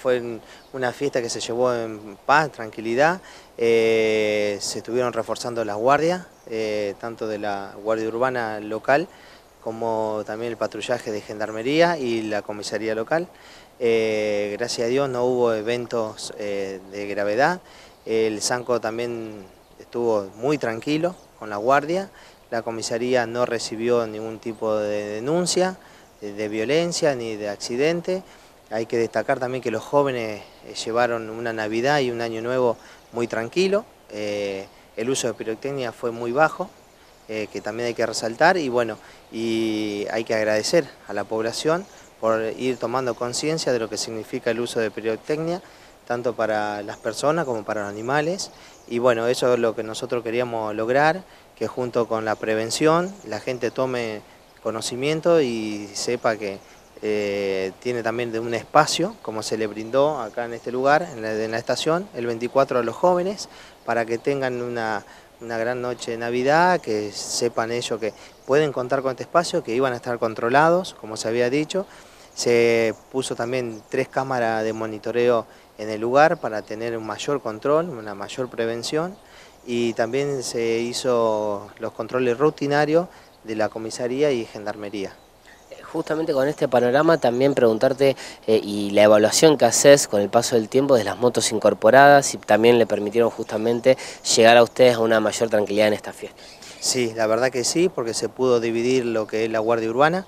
fue una fiesta que se llevó en paz, tranquilidad, eh, se estuvieron reforzando las guardias, eh, tanto de la Guardia Urbana local como también el patrullaje de Gendarmería y la comisaría local. Eh, gracias a Dios no hubo eventos de gravedad, el Sanco también estuvo muy tranquilo con la guardia, la comisaría no recibió ningún tipo de denuncia, de violencia ni de accidente. Hay que destacar también que los jóvenes eh, llevaron una Navidad y un Año Nuevo muy tranquilo. Eh, el uso de pirotecnia fue muy bajo, eh, que también hay que resaltar y bueno, y hay que agradecer a la población por ir tomando conciencia de lo que significa el uso de pirotecnia, tanto para las personas como para los animales. Y bueno, eso es lo que nosotros queríamos lograr, que junto con la prevención la gente tome conocimiento y sepa que eh, tiene también de un espacio, como se le brindó acá en este lugar, en la, estación, el 24 a los jóvenes, para que tengan una, gran noche de Navidad, que sepan ellos que pueden contar con este espacio, que iban a estar controlados, como se había dicho. Se puso también tres cámaras de monitoreo en el lugar para tener un mayor control, una mayor prevención y también se hizo los controles rutinarios de la comisaría y gendarmería justamente con este panorama también preguntarte eh, y la evaluación que haces con el paso del tiempo de las motos incorporadas y también le permitieron justamente llegar a ustedes a una mayor tranquilidad en esta fiesta. Sí, la verdad que sí, porque se pudo dividir lo que es la Guardia Urbana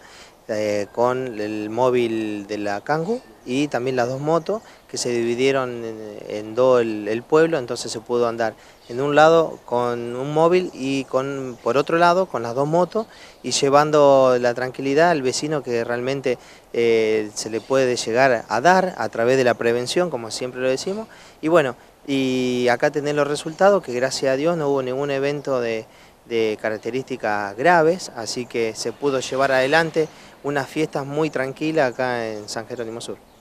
eh, con el móvil de la Cangu y también las dos motos que se dividieron en, todo el, pueblo, entonces se pudo andar en un lado con un móvil y con por otro lado con las dos motos y llevando la tranquilidad al vecino que realmente eh, se le puede llegar a dar a través de la prevención, como siempre lo decimos, y bueno, y acá tener los resultados que gracias a Dios no hubo ningún evento de características graves, así que se pudo llevar adelante unas fiestas muy tranquilas acá en San Jerónimo Sur.